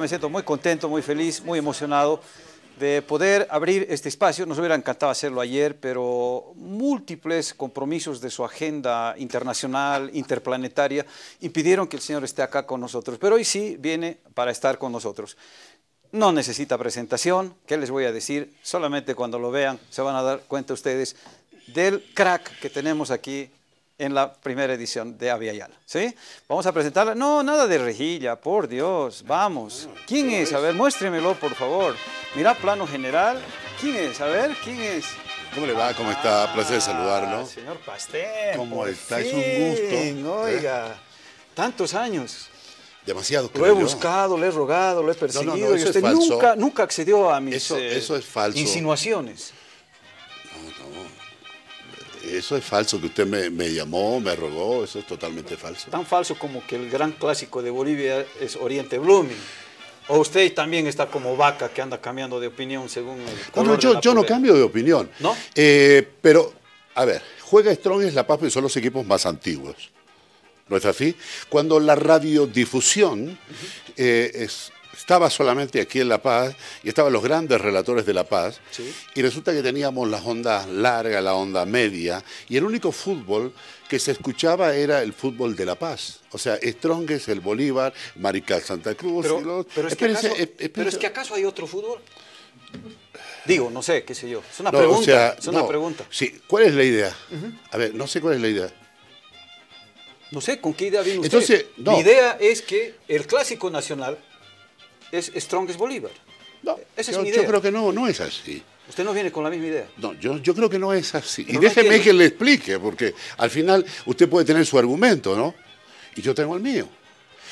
Me siento muy contento, muy feliz, muy emocionado de poder abrir este espacio. Nos hubiera encantado hacerlo ayer, pero múltiples compromisos de su agenda internacional, interplanetaria, impidieron que el señor esté acá con nosotros. Pero hoy sí viene para estar con nosotros. No necesita presentación, ¿qué les voy a decir? Solamente cuando lo vean se van a dar cuenta ustedes del crack que tenemos aquí en la primera edición de Aviala. ¿Sí? Vamos a presentarla. No, nada de rejilla, por Dios, vamos. ¿Quién es? A ver, muéstremelo, por favor. Mira, plano general. ¿Quién es? A ver, ¿quién es? ¿Cómo le va? ¿Cómo está? Placer Ah, saludarlo. Señor Pastel. ¿Cómo está? Es un gusto, ¿eh? Oiga, tantos años. Demasiado, Lo creo he yo. buscado, lo he rogado, lo he perseguido no, y usted nunca, nunca accedió a mis Eso- eh, eso es falso. insinuaciones. Eso es falso, que usted me, me llamó, me rogó, eso es totalmente falso. Tan falso como que el gran clásico de Bolivia es Oriente Blooming. O usted también está como vaca que anda cambiando de opinión según el No, color no, de yo, la yo no cambio de opinión. ¿No? Eh, pero, a ver, juega Strong es La Paz, pero son los equipos más antiguos. ¿No es así? Cuando la radiodifusión eh, es- estaba solamente aquí en La Paz y estaban los grandes relatores de La Paz, Sí. y resulta que teníamos las ondas largas, la onda media, y el único fútbol que se escuchaba era el fútbol de La Paz. O sea, Strong es el Bolívar, Marical Santa Cruz. Pero, y los- pero es que Espérese, acaso, eh, pero es que acaso hay otro fútbol. Digo, no sé, qué sé yo. Es una No, pregunta. o sea, es una no, pregunta. Sí, ¿cuál es la idea? A ver, no sé cuál es la idea. No sé, ¿con qué idea usted? Entonces, no. Mi idea es que el clásico nacional es Strongest Bolívar. No, Esa es yo, mi yo idea. creo que no, no es así. Usted no viene con la misma idea. No, yo, yo creo que no es así. Y Pero déjeme que le explique, porque al final usted puede tener su argumento, ¿no? Y yo tengo el mío.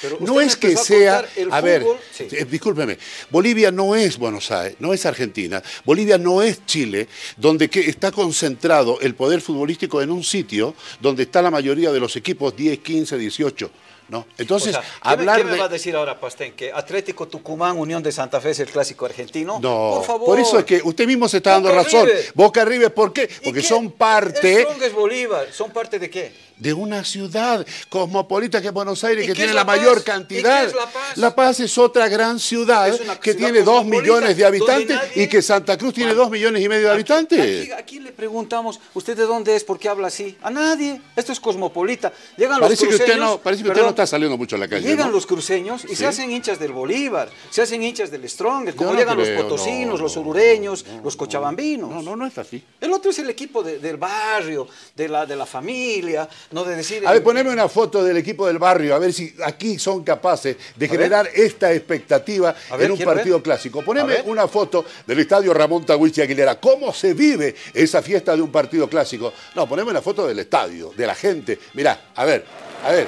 Pero No es que a sea, el a ver, sí. eh, discúlpeme, Bolivia no es Buenos Aires, no es Argentina, Bolivia no es Chile, donde que está concentrado el poder futbolístico en un sitio donde está la mayoría de los equipos 10, 15, 18, ¿no? Entonces, O sea, ¿qué, hablar me, qué me va a decir ahora, Pastén? ¿Que Atlético Tucumán, Unión de Santa Fe es el clásico argentino? No, por favor. eso es que usted mismo se está dando razón. River. Boca River, ¿por qué? ¿Y Porque qué? son parte Strongest Bolívar, ¿son parte de qué? De una ciudad cosmopolita que es Buenos Aires, ¿Y que tiene la La Paz? mayor ¿Y cantidad. qué es La Paz? es otra gran ciudad que ciudad tiene dos millones de habitantes nadie- y que Santa Cruz tiene dos millones y medio de habitantes. Aquí, aquí le preguntamos, ¿usted de dónde es? ¿Por qué habla así? A nadie. Esto es cosmopolita. Llegan Parece los que usted cruceños. no, parece que usted perdón, no está saliendo mucho a la calle. Llegan ¿no? los cruceños y Sí. se hacen hinchas del Bolívar, se hacen hinchas del Strongest, como no llegan creo, los potosinos, no, los orureños, los no. cochabambinos. No, no, no es así. El otro es el equipo de- del barrio, de la, de la familia, no de decir... A ver, poneme una foto del equipo del barrio, a ver si aquí son capaces de generar esta expectativa ver, en un partido ver. clásico. Poneme una foto del estadio Ramón Tagüichi Aguilera. ¿Cómo se vive esa fiesta de un partido clásico? No, poneme una foto del estadio, de la gente. Mirá, a ver, a ver.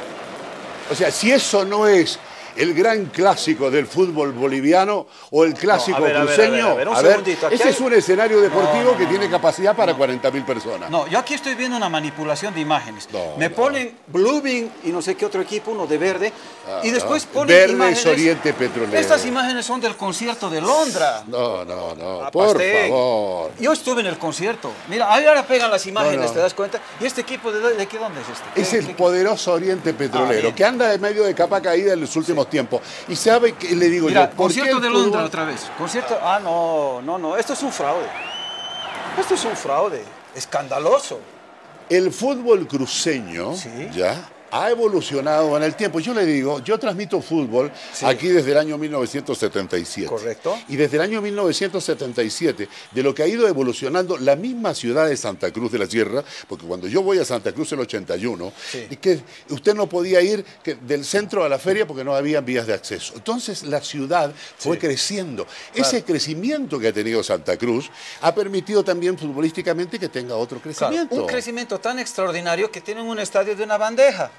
O sea, si eso no es el gran clásico del fútbol boliviano o el clásico a ver, a ver, cruceño, a ver, a ver, un segundito, aquí ese hay- es un escenario deportivo No, que tiene capacidad para 40.000 personas. No, yo aquí estoy viendo una manipulación de imágenes. No, Me ponen Blooming y no sé qué otro equipo, uno de verde, y después ponen Verde es imágenes. Oriente Petrolero. Estas imágenes son del concierto de Londra. No, no, no, Ah, por favor. Yo estuve en el concierto. Mira, ahí ahora pegan las imágenes. ¿te das cuenta? ¿Y este equipo de, de qué dónde es este? Es ¿Qué- el qué- poderoso Oriente Ah, Petrolero, que anda en medio de capa caída en los últimos tiempos. Y sabe que le digo Mira, yo, ¿por concierto de fútbol- Londra otra vez. Concierto. Ah, no, no, no. Esto es un fraude. Esto es un fraude. Escandaloso. El fútbol cruceño, Sí. ¿ya? Ha evolucionado en el tiempo. Yo le digo, yo transmito fútbol Sí. aquí desde el año 1977. Correcto. Y desde el año 1977, de lo que ha ido evolucionando la misma ciudad de Santa Cruz de la Sierra, porque cuando yo voy a Santa Cruz el 81, Sí. y que usted no podía ir que del centro a la feria porque no había vías de acceso. Entonces la ciudad fue Sí. creciendo. Ese crecimiento que ha tenido Santa Cruz ha permitido también futbolísticamente que tenga otro Claro, crecimiento. un crecimiento tan extraordinario que tienen un estadio de una bandeja.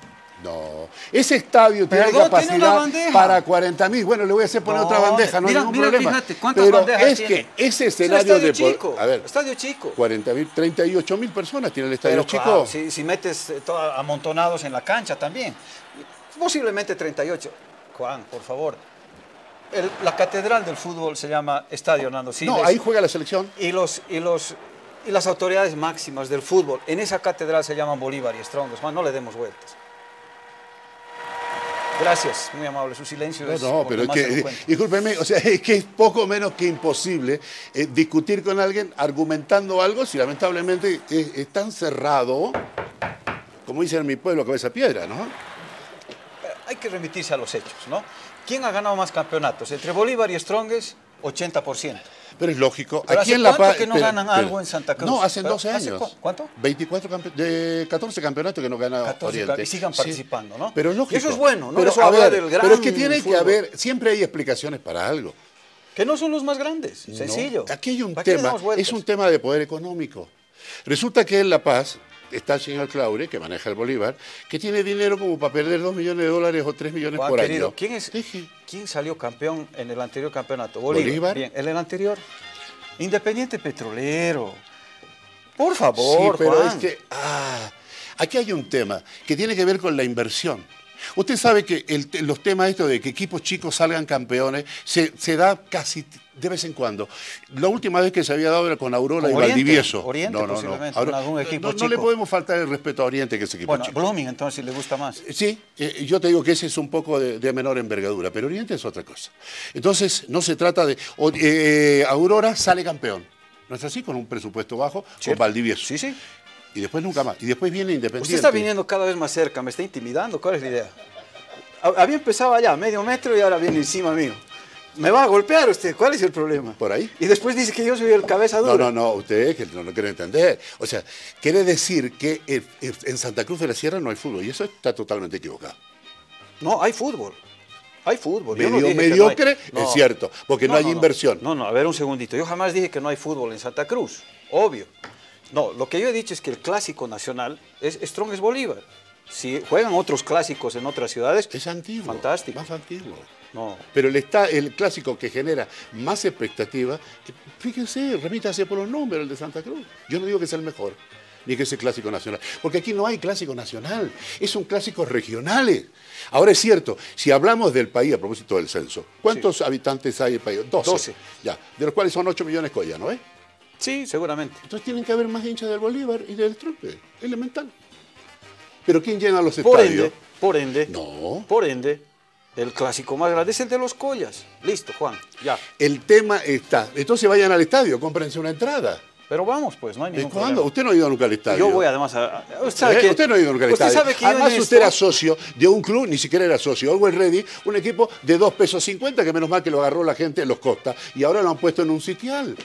No, ese estadio tiene Perdón, tiene capacidad bandeja. para 40 mil. Bueno, le voy a hacer poner No, otra bandeja, no mira, hay ningún mira, problema. fíjate, ¿cuántas Pero bandejas es tiene? que ese Es un escenario estadio de... chico. A ver, Estadio chico. 40 mil, 38 mil personas tiene el estadio Pero chico. claro, si, si metes eh, amontonados en la cancha también. Posiblemente 38. Juan, por favor. El- la catedral del fútbol se llama Estadio Hernando Siles. no, ahí juega la selección. y los y los y las autoridades máximas del fútbol en esa catedral se llaman Bolívar y Strongest. Juan, no le demos vueltas. Gracias, muy amable. Su silencio es. No, no, lo pero es más que, elocuente. discúlpeme, o sea, es que es poco menos que imposible eh, discutir con alguien argumentando algo si lamentablemente es, es tan cerrado, como dicen en mi pueblo, cabeza piedra, ¿no? Hay que remitirse a los hechos, ¿no? ¿Quién ha ganado más campeonatos? Entre Bolívar y Strongest, 80%. Pero es lógico. Pero Aquí ¿hace en La Paz. que no espera, ganan algo en Santa Cruz? No, hace Pero, 12 ¿hace años. cu- cuánto? 24 campe- de 14 campeonatos que no gana 14 Oriente. y sigan Sí. participando, ¿no? Pero es lógico. Eso es bueno, ¿no? Pero, Eso a ver, del gran pero es que tiene que haber, siempre hay explicaciones para algo. Que no son los más grandes, ¿no? sencillo. Aquí hay un ¿Para qué le tema, es un tema de poder económico. Resulta que en La Paz está el señor Claure, que maneja el Bolívar, que tiene dinero como para perder 2 millones de dólares o 3 millones Juan, por querido, año. ¿quién, es, Deje. ¿quién salió campeón en el anterior campeonato? Bolívar. Bolívar. Bien, en el anterior. Independiente Petrolero. Por favor, sí, pero Juan. es que ah, aquí hay un tema que tiene que ver con la inversión. Usted sabe que el los temas estos de que equipos chicos salgan campeones se, se da casi de vez en cuando. La última vez que se había dado era con Aurora Con y Oriente, Valdivieso. Oriente posiblemente, Aurora- con algún equipo no, no le podemos faltar el respeto a Oriente, que es equipo Bueno, chico. Blooming entonces le gusta más. Sí, eh, yo te digo que ese es un poco de, de menor envergadura, pero Oriente es otra cosa. Entonces, no se trata de... o- eh, Aurora sale campeón. ¿No es así? Con un presupuesto bajo, con Cierto. Valdivieso. Sí, sí. Y después nunca más. Y después viene Independiente. Usted está viniendo cada vez más cerca, me está intimidando. ¿Cuál es la idea? Ha- Había empezado allá, medio metro, y ahora viene encima mío. Me va a golpear usted, ¿cuál es el problema? ¿Por ahí? Y después dice que yo soy el cabeza dura. No, no, no, usted que no lo quiere entender. O sea, quiere decir que en Santa Cruz de la Sierra no hay fútbol, y eso está totalmente equivocado. No, hay fútbol. Hay fútbol. Yo no Medio- que mediocre, no es cierto, porque no hay inversión. No, no, a ver un segundito. Yo jamás dije que no hay fútbol en Santa Cruz. Obvio. No, lo que yo he dicho es que el clásico nacional es Strong es Bolívar. Si juegan otros clásicos en otras ciudades, Es antiguo. Fantástico. Más antiguo. No. Pero el, está, el clásico que genera más expectativa, eh, fíjense, remítase por los números, el de Santa Cruz. Yo no digo que sea el mejor, ni que es el clásico nacional, porque aquí no hay clásico nacional, es un clásico regionales. Ahora es cierto, si hablamos del país a propósito del censo, ¿cuántos habitantes hay en el país? 12. Doce. Ya, de los cuales son 8 millones collas, ¿no es? Sí, seguramente. Entonces tienen que haber más hinchas del Bolívar y del Trompe, elemental. Pero ¿quién llena los Por estadios? ende, por ende, No. por ende, el clásico más grande es el de los collas. Listo, Juan, ya. El tema está. Entonces vayan al estadio, cómprense una entrada. Pero vamos, pues, no hay ¿De ningún cuándo? problema. Usted no ha ido nunca al estadio. Yo voy además a... a- Usted sabe ¿Eh? que, usted no ha ido nunca al usted estadio. sabe que en Además, esto- usted era socio de un club, ni siquiera era socio, Always Ready, un equipo de 2 pesos 50, que menos mal que lo agarró la gente de los Costa, y ahora lo han puesto en un sitial.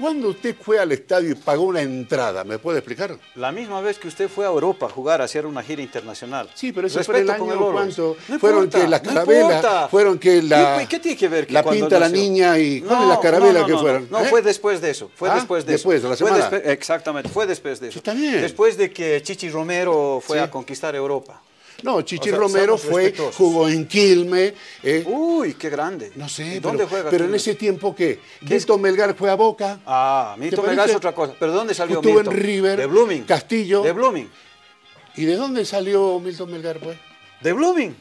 ¿Cuándo usted fue al estadio y pagó una entrada? ¿Me puede explicar? La misma vez que usted fue a Europa a jugar, a hacer una gira internacional. Sí, pero eso fue el año cuánto. No fueron importa, que las carabelas, fueron que la. ¿Y qué tiene que ver que la pinta la niña y. ¿Cuáles No, las carabelas que fueron? No, ¿Eh? fue después de eso. Fue Ah, después de después eso. de la Fue semana. despe- exactamente, fue después de eso. Está bien. Después de que Chichi Romero fue Sí. a conquistar Europa. No, Chichi O sea, Romero fue, jugó en Quilme. eh, Uy, qué grande. no sé, ¿Y pero, ¿Dónde juega? pero en ese tiempo, ¿qué? ¿Qué es? Milton Melgar fue a Boca. Ah, Milton ¿Te Melgar es otra cosa. ¿Pero dónde salió Estuvo en? River, De Blooming. Castillo. De Blooming. ¿Y de dónde salió Milton Melgar, pues? De Blooming.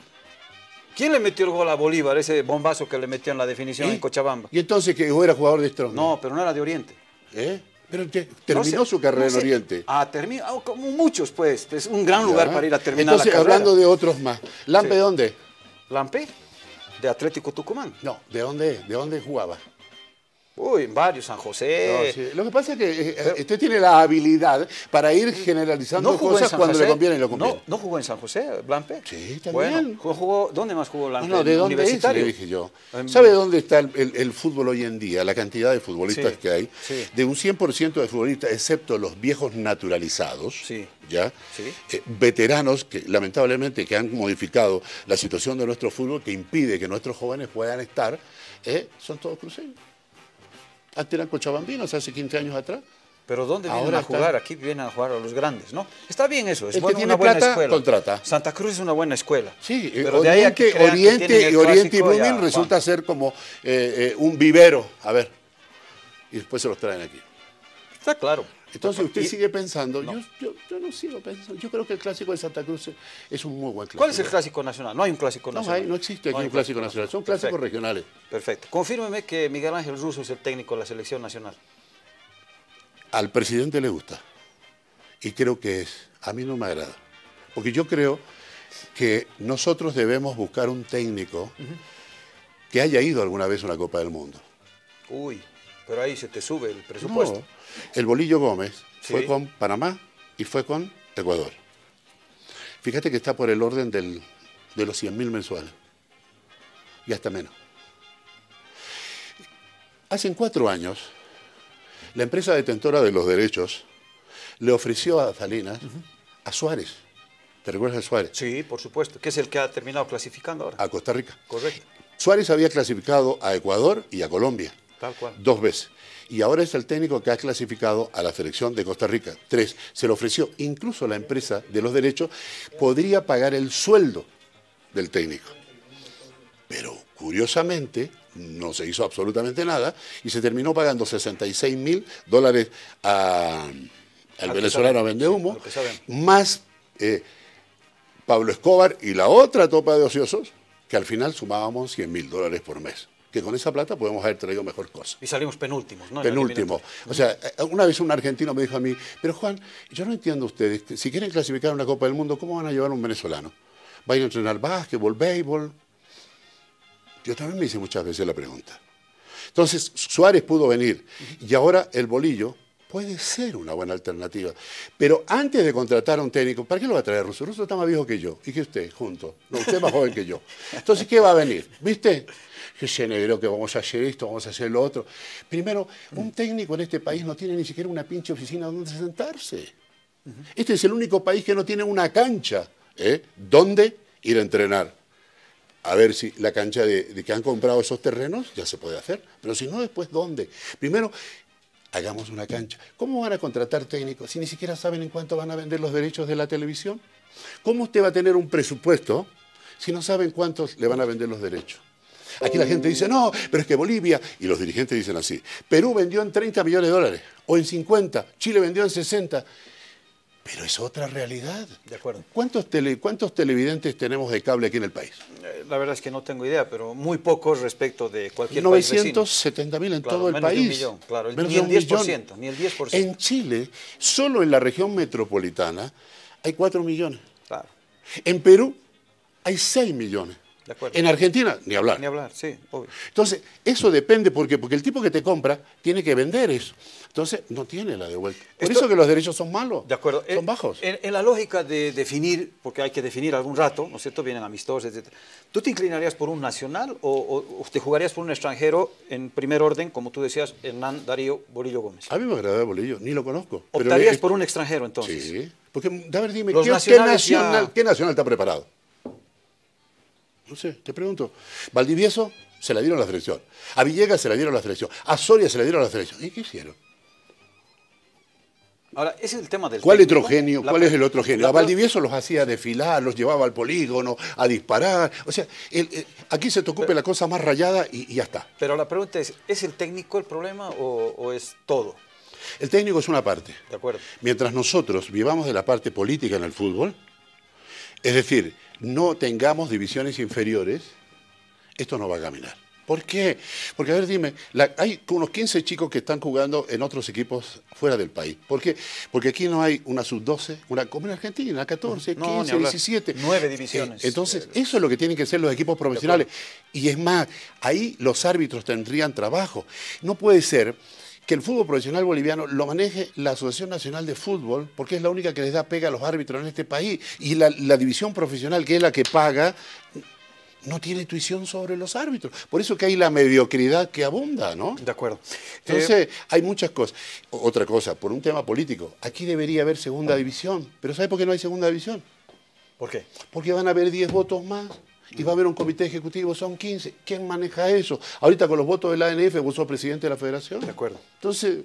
¿Quién le metió el gol a Bolívar? Ese bombazo que le metió en la definición en Cochabamba. Y entonces que era jugador de Strong. No, pero no era de Oriente. ¿Eh? Pero te- No terminó sé, su carrera no en. Oriente. Ah, terminó. ah, como muchos, pues. Es un gran lugar Ya. para ir a terminar Entonces, la carrera. hablando de otros más. ¿Lampe Sí. de dónde? Lampe, de Atlético Tucumán. No, ¿de dónde? ¿De dónde jugaba? Uy, en varios, San José. No, sí. Lo que pasa es que eh, eh, usted tiene la habilidad para ir generalizando en cosas cuando José? le conviene y lo conviene. No, no jugó en San José, Lampe. Sí, también. Bueno, jugó, ¿dónde más jugó No, Lampe? no, ¿de ¿En dónde es? Universitario? Le dije yo. ¿Sabe dónde está el, el- el fútbol hoy en día? La cantidad de futbolistas Sí, que hay. sí. De un 100% de futbolistas, excepto los viejos naturalizados, Sí. ¿ya? Sí. Eh, veteranos que lamentablemente que han modificado la situación de nuestro fútbol que impide que nuestros jóvenes puedan estar, eh, son todos cruceños. Antes eran cochabambinos hace 15 años atrás. Pero ¿dónde vienen Ahora a está- jugar? Aquí vienen a jugar a los grandes, ¿no? Está bien eso, es El que bueno, tiene una buena plata, escuela. contrata. Santa Cruz es una buena escuela. Sí, eh, pero de ahí a que Oriente, Oriente, y Blooming resulta Juan. ser como eh, eh, un vivero. A ver. Y después se los traen aquí. Está claro. Entonces usted sigue pensando, No. yo, yo, yo no sigo pensando, yo creo que el clásico de Santa Cruz es un muy buen clásico. ¿Cuál es el clásico nacional? No hay un clásico No, nacional. hay, no existe aquí un clásico nacional, son clásicos Perfecto. regionales. Perfecto. Confírmeme que Miguel Ángel Russo es el técnico de la selección nacional. Al presidente le gusta y creo que es, a mí no me agrada, porque yo creo que nosotros debemos buscar un técnico que haya ido alguna vez a una Copa del Mundo. Uy, pero ahí se te sube el presupuesto. El Bolillo Gómez fue con Panamá y fue con Ecuador. Fíjate que está por el orden de los 100.000 mensuales. Y hasta menos. Hace cuatro años, la empresa detentora de los derechos le ofreció a Salinas a Suárez. ¿Te recuerdas de Suárez? Sí, por supuesto, que es el que ha terminado clasificando ahora. A Costa Rica. Correcto. Suárez había clasificado a Ecuador y a Colombia. Tal cual. Dos veces. Y ahora es el técnico que ha clasificado a la selección de Costa Rica. Tres. Se le ofreció, incluso la empresa de los derechos podría pagar el sueldo del técnico. Pero curiosamente no se hizo absolutamente nada y se terminó pagando 66 mil dólares al venezolano Vende Humo, más eh, Pablo Escobar y la otra topa de ociosos, que al final sumábamos 100 mil dólares por mes. Que con esa plata podemos haber traído mejor cosa. Y salimos penúltimos, ¿no? Penúltimo. O sea, eh, una vez un argentino me dijo a mí, pero Juan, yo no entiendo ustedes, si quieren clasificar una Copa del Mundo, ¿cómo van a llevar a un venezolano? ¿Va a ir a entrenar básquetbol, béisbol? Yo también me hice muchas veces la pregunta. Entonces, Suárez pudo venir y ahora el bolillo puede ser una buena alternativa. Pero antes de contratar a un técnico, ¿para qué lo va a traer Russo? Russo está más viejo que yo. ¿Y que usted? Junto. No, usted es más joven que yo. Entonces, ¿qué va a venir? ¿Viste? Que se negro que vamos a hacer esto, vamos a hacer lo otro. Primero, un técnico en este país no tiene ni siquiera una pinche oficina donde sentarse. Este es el único país que no tiene una cancha ¿eh? donde ir a entrenar. A ver si la cancha de, de, que han comprado esos terrenos ya se puede hacer. Pero si no, después, ¿dónde? Primero, hagamos una cancha. ¿Cómo van a contratar técnicos si ni siquiera saben en cuánto van a vender los derechos de la televisión? ¿Cómo usted va a tener un presupuesto si no saben cuántos le van a vender los derechos? Aquí la gente dice, no, pero es que Bolivia, y los dirigentes dicen así, Perú vendió en 30 millones de dólares, o en 50, Chile vendió en 60, pero es otra realidad. De acuerdo. ¿Cuántos, ¿Cuántos televidentes tenemos de cable aquí en el país? Eh, la verdad es que no tengo idea, pero muy pocos respecto de cualquier 970 mil en todo el país. un millón, claro, ni el 10%, ni el 10%. En Chile, solo en la región metropolitana, hay 4 millones. Claro. En Perú hay 6 millones. De. En Argentina, ni hablar. Ni hablar, sí, obvio. Entonces, eso depende porque, porque el tipo que te compra tiene que vender eso. Entonces, no tiene la de vuelta. Por eso que los derechos son malos. De acuerdo. Son bajos. En, la lógica de definir, porque hay que definir algún rato, ¿no es cierto? Vienen amistosos, etc. ¿Tú te inclinarías por un nacional o, te jugarías por un extranjero en primer orden, como tú decías, Hernán Darío Bolillo Gómez? A mí me agrada Bolillo, ni lo conozco. ¿Optarías por un extranjero entonces? Sí. Porque, a ver, dime, ¿qué, nacional, ¿qué nacional está preparado? No sé, te pregunto. Valdivieso se la dieron a la selección. A Villegas se la dieron a la selección. A Soria se la dieron a la selección. ¿Y qué hicieron? Ahora, ese es el tema del ¿Cuál heterogenio? ¿Cuál es el otro genio? A Valdivieso los hacía desfilar, los llevaba al polígono, a disparar. O sea, aquí se te ocupe la cosa más rayada y, ya está. Pero la pregunta es, ¿es el técnico el problema o, o es todo? El técnico es una parte. De acuerdo. Mientras nosotros vivamos de la parte política en el fútbol, es decir, no tengamos divisiones inferiores, esto no va a caminar. ¿Por qué? Porque, a ver, dime, hay unos 15 chicos que están jugando en otros equipos fuera del país. ¿Por qué? Porque aquí no hay una sub-12, una como en Argentina, 14, 15, 17. Nueve divisiones. Eh, entonces, eso es lo que tienen que ser los equipos profesionales. Y es más, ahí los árbitros tendrían trabajo. No puede ser que el fútbol profesional boliviano lo maneje la Asociación Nacional de Fútbol, porque es la única que les da pega a los árbitros en este país, y la, división profesional, que es la que paga, no tiene intuición sobre los árbitros. Por eso que hay la mediocridad que abunda, ¿no? De acuerdo. Entonces, eh, hay muchas cosas. Otra cosa, por un tema político, aquí debería haber segunda división, pero ¿sabe por qué no hay segunda división? ¿Por qué? Porque van a haber 10 votos más y va a haber un comité ejecutivo, son 15. ¿Quién maneja eso? Ahorita con los votos de la ANF vos sos presidente de la federación. De acuerdo. Entonces...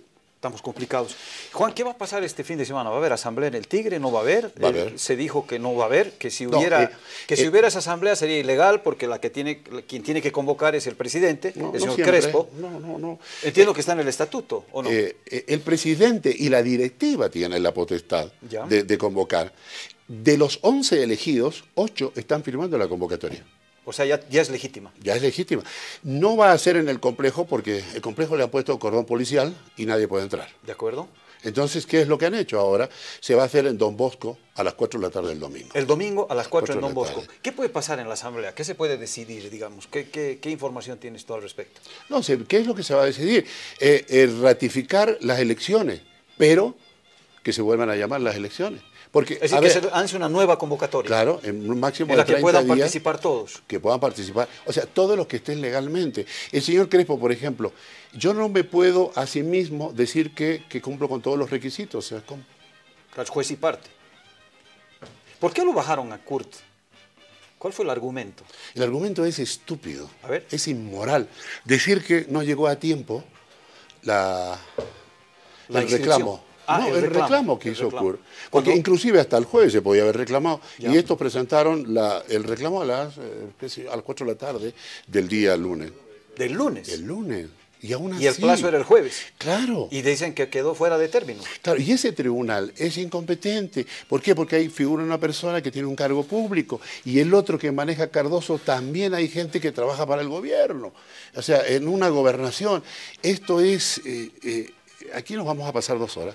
Estamos complicados. Juan, ¿qué va a pasar este fin de semana? ¿Va a haber asamblea en el Tigre? ¿No va a haber? Va a haber. Eh, se dijo que no va a haber, que si hubiera, eh, que si eh, hubiera esa asamblea sería ilegal porque la que tiene, quien tiene que convocar es el presidente, el señor Crespo. No, no, no. Entiendo que está en el estatuto, ¿o no? el presidente y la directiva tienen la potestad de, de convocar. De los 11 elegidos, 8 están firmando la convocatoria. O sea, ya, es legítima. Ya es legítima. No va a ser en el complejo porque el complejo le ha puesto cordón policial y nadie puede entrar. ¿De acuerdo? Entonces, ¿qué es lo que han hecho ahora? Se va a hacer en Don Bosco a las 4 de la tarde del domingo. El domingo a las 4 en Cuatro Don Bosco. tarde. ¿Qué puede pasar en la Asamblea? ¿Qué se puede decidir, digamos? ¿Qué, qué- qué información tienes tú al respecto? No sé, ¿qué es lo que se va a decidir? Eh, eh, ratificar las elecciones, pero que se vuelvan a llamar las elecciones. Porque, Es decir, a que ver, se lance una nueva convocatoria claro, en un máximo en de la que 30 puedan días, participar todos. que puedan participar. O sea, todos los que estén legalmente. El señor Crespo, por ejemplo, yo no me puedo a sí mismo decir que, que cumplo con todos los requisitos. O sea, ¿cómo? Claro, juez y parte. ¿Por qué lo bajaron a Kurt? ¿Cuál fue el argumento? El argumento es estúpido, A ver. es inmoral. Decir que no llegó a tiempo la, La el reclamo. Ah, no, el el, reclamo, que el hizo reclamo. Kurt. Porque Cuando- inclusive hasta el jueves se podía haber reclamado. Ya. Y estos presentaron la- el reclamo a las, eh, a las 4 de la tarde del día lunes. Del lunes. El lunes. Y aún y el así- plazo era el jueves. Claro. Y dicen que quedó fuera de término. Claro, y ese tribunal es incompetente. ¿Por qué? Porque ahí figura una persona que tiene un cargo público y el otro que maneja Cardoso también hay gente que trabaja para el gobierno. O sea, en una gobernación. Esto es... eh, eh, aquí nos vamos a pasar dos horas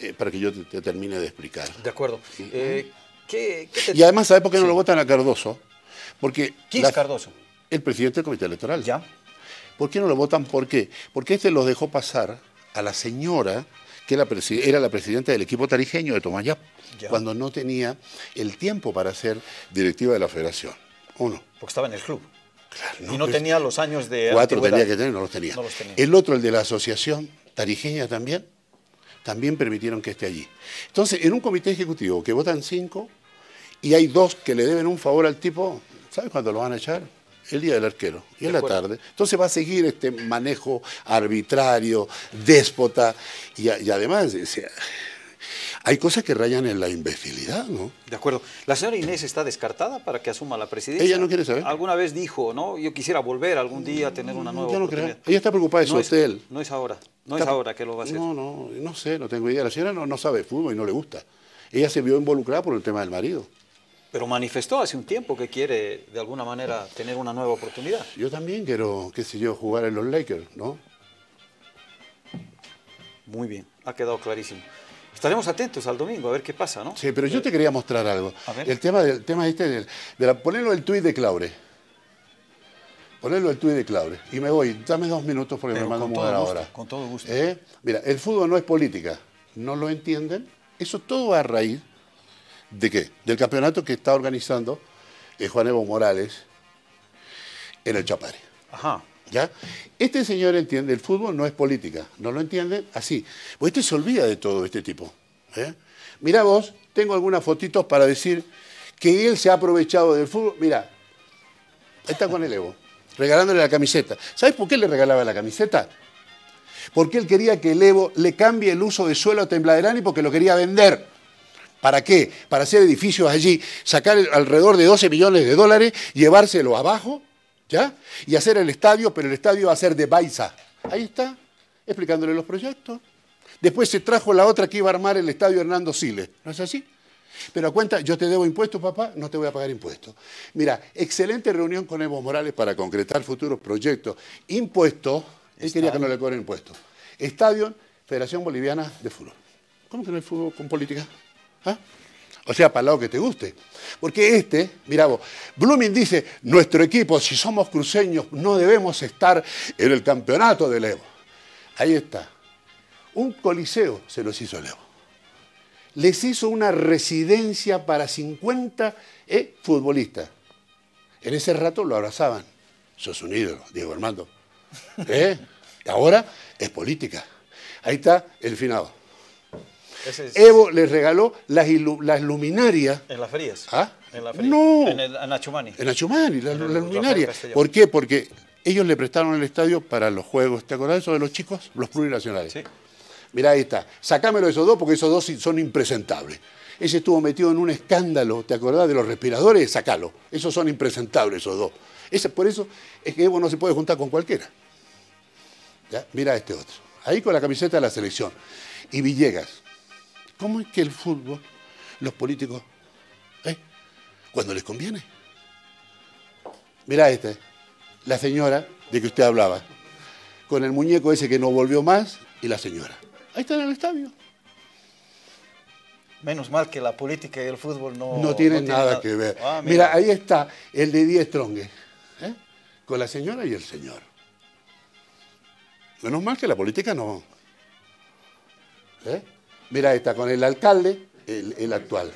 eh, para que yo te, te termine de explicar. De acuerdo. Eh, ¿qué, qué te- Y además, ¿sabes por qué no Sí. lo votan a Cardoso? Porque... ¿Quién la- es Cardoso? El presidente del comité electoral. ¿Ya? ¿Por qué no lo votan? ¿Por qué? Porque este los dejó pasar a la señora que era, la presidenta del equipo tarijeño de Tomás Yap, Ya. cuando no tenía el tiempo para ser directiva de la federación. Uno. Porque estaba en el club. Claro, y no tenía los años de Cuatro antigüedad. tenía que tener, no los tenía. No los tenía. El otro, el de la asociación tarijeña también, también permitieron que esté allí. Entonces, en un comité ejecutivo que votan cinco y hay dos que le deben un favor al tipo, ¿sabes cuándo lo van a echar? El día del arquero, y en la tarde. Entonces va a seguir este manejo arbitrario, déspota, y, además, hay cosas que rayan en la imbecilidad, ¿no? De acuerdo. ¿La señora Inés está descartada para que asuma la presidencia? Ella no quiere saber. Alguna vez dijo, ¿no? Yo quisiera volver algún día a tener una nueva Yo no creo. oportunidad. Ella está preocupada de su es, hotel. no es ahora. No es ahora que lo va a hacer. No, no, no sé, no tengo idea. La señora no, no sabe fútbol y no le gusta. Ella se vio involucrada por el tema del marido. Pero manifestó hace un tiempo que quiere, de alguna manera, tener una nueva oportunidad. Yo también quiero, qué sé yo, jugar en los Lakers, ¿no? Muy bien, ha quedado clarísimo. Estaremos atentos al domingo a ver qué pasa, ¿no? Sí, pero yo te quería mostrar algo. El tema del tema este de la, ponerlo el tuit de Claure. Ponerlo el tuit de Claure. Y me voy. Dame dos minutos porque Pero me mando a mudar gusto, ahora. con todo gusto. ¿Eh? Mira, el fútbol no es política. ¿No lo entienden? Eso todo a raíz de qué? Del campeonato que está organizando eh, Juan Evo Morales en el Chapare. Ajá. ¿Ya? Este señor entiende, el fútbol no es política, no lo entiende así. Pues este se olvida de todo este tipo. ¿eh? Mira vos, tengo algunas fotitos para decir que él se ha aprovechado del fútbol. Ahí está con el Evo, regalándole la camiseta. ¿Sabes por qué le regalaba la camiseta? Porque él quería que el Evo le cambie el uso de suelo a Tembladerani porque lo quería vender. ¿Para qué? Para hacer edificios allí, sacar alrededor de 12 millones de dólares, llevárselo abajo, ¿ya? Y hacer el estadio, pero el estadio va a ser de Baiza. Ahí está, explicándole los proyectos. Después se trajo la otra que iba a armar el estadio Hernando Siles. ¿No es así? Pero a cuenta, yo te debo impuestos, papá, no te voy a pagar impuestos. Mira, excelente reunión con Evo Morales para concretar futuros proyectos. Impuestos, él quería que no le cobren impuestos. Estadio, Federación Boliviana de Fútbol. ¿Cómo que no hay fútbol con política? ¿Ah? O sea, para el lado que te guste. Porque este, mira vos, Blooming dice, nuestro equipo, si somos cruceños, no debemos estar en el campeonato del Evo. Ahí está. Un coliseo se los hizo el Evo. Les hizo una residencia para 50 eh, futbolistas. En ese rato lo abrazaban. Sos un ídolo, Diego Armando. ¿Eh? Ahora es política. Ahí está el finado. Ese es Evo les regaló las, luminarias en las ferias. ¿Ah? En la feria. No. En, el, en Achumani. en Achumani, las Rafael luminarias. ¿Por qué? Porque ellos le prestaron el estadio para los juegos. ¿Te acordás de eso de los chicos? Los plurinacionales. Sí. Mirá, ahí está. Sacámelo esos dos porque esos dos son impresentables. Ese estuvo metido en un escándalo, ¿te acordás de los respiradores? Sacalo. Esos son impresentables, esos dos. Ese, por eso es que Evo no se puede juntar con cualquiera. ¿Ya? Mira este otro. Ahí con la camiseta de la selección. Y Villegas. ¿Cómo es que el fútbol, los políticos, eh, cuando les conviene? Mira este, la señora de que usted hablaba, con el muñeco ese que no volvió más y la señora. Ahí está en el estadio. Menos mal que la política y el fútbol no... No tienen nada, que ver. Ah, mira. ahí está el de Die Strong, ¿eh? con la señora y el señor. Menos mal que la política no. ¿Eh? Mira, está con el alcalde, el, actual.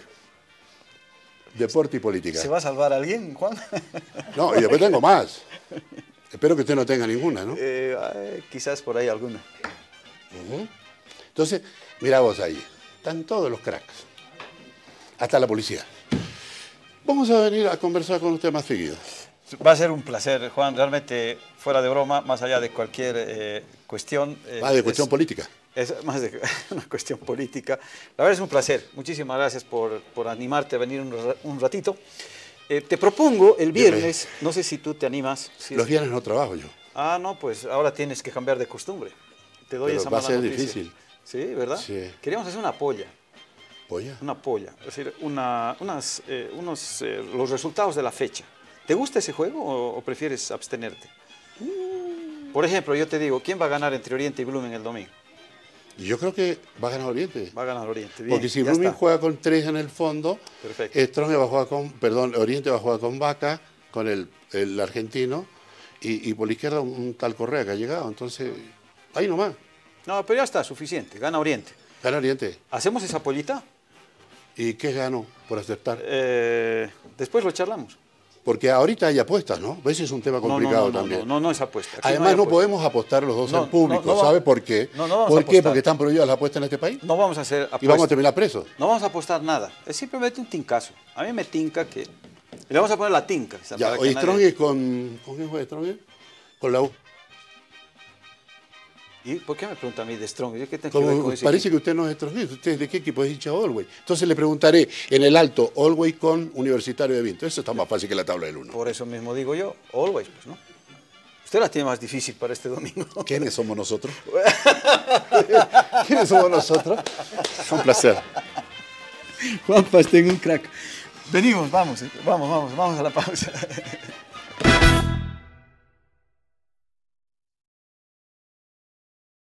Deporte y política. ¿Se va a salvar alguien, Juan? No, y después tengo más. Espero que usted no tenga ninguna, ¿no? Eh, quizás por ahí alguna. Entonces, mira vos ahí. Están todos los cracks. Hasta la policía. Vamos a venir a conversar con usted más seguido. Va a ser un placer, Juan, realmente fuera de broma, más allá de cualquier eh, cuestión. Eh, más de cuestión política. Es más de una cuestión política. La verdad es un placer. Muchísimas gracias por, por animarte a venir un, ratito. Eh, te propongo el viernes, no sé si tú te animas. Los viernes no trabajo yo. Ah, no, pues ahora tienes que cambiar de costumbre. Te doy Pero esa va a ser difícil. Sí, ¿verdad? Sí. Queríamos hacer una polla. ¿Polla? Una polla. Es decir, una, unas, unos, los resultados de la fecha. ¿Te gusta ese juego o, prefieres abstenerte? Por ejemplo, yo te digo, ¿quién va a ganar entre Oriente y Blumen el domingo? Yo creo que va a ganar Oriente. Va a ganar Oriente, bien. Porque si Blumen juega con tres en el fondo, Strong va a jugar con, perdón, Oriente va a jugar con Vaca, con el, argentino, y, por la izquierda un tal Correa que ha llegado. Entonces, ahí nomás. No, pero ya está, suficiente. Gana Oriente. Gana Oriente. ¿Hacemos esa pollita? ¿Y qué gano por aceptar? Eh, después lo charlamos. Porque ahorita hay apuestas, ¿no? Ese es un tema complicado también. No, no, es apuesta. Además, no, podemos apostar los dos en público. ¿Sabe por qué? ¿Por qué? Porque están prohibidas las apuestas en este país. No vamos a hacer apuestas. Y vamos a terminar presos. No vamos a apostar nada. Es simplemente un tincazo. A mí me tinca que... Le vamos a poner la tinca. Ya, hoy Strong con... ¿Con quién fue Strong? Con la U. ¿Y por qué me pregunta a mí de Strong? parece que usted no es Strong. ¿Usted de qué equipo es hincha Allway? Entonces le preguntaré en el alto Allway con Universitario de Vinto. Eso está más fácil que la tabla del 1. Por eso mismo digo yo, Allway, pues, ¿no? Usted la tiene más difícil para este domingo. ¿Quiénes somos nosotros? ¿Quiénes somos nosotros? Un placer. Juanpa, tengo un crack. Venimos, vamos, vamos, vamos, vamos a la pausa.